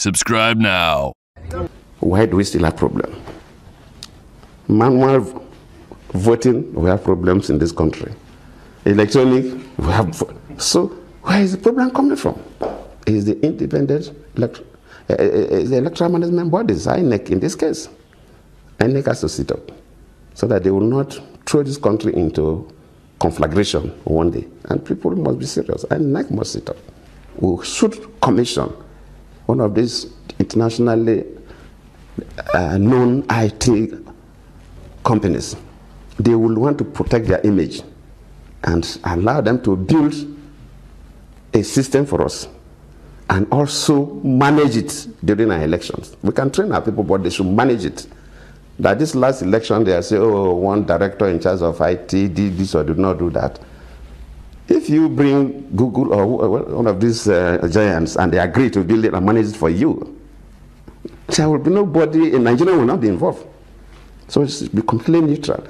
Subscribe now. Why do we still have problem? Manual voting, we have problems in this country. Electronic, we have. So where is the problem coming from? Is the independent elect, uh, is the electoral management bodies, INEC in this case. INEC has to sit up so that they will not throw this country into conflagration one day. And people must be serious. INEC must sit up. We should commission one of these internationally uh, known IT companies. They will want to protect their image and allow them to build a system for us and also manage it during our elections. We can train our people, but they should manage it. That this last election, they say, oh, one director in charge of IT did this or did not do that. If you bring Google or one of these uh, giants and they agree to build it and manage it for you, there will be nobody in Nigeria will not be involved. So it should be completely neutral.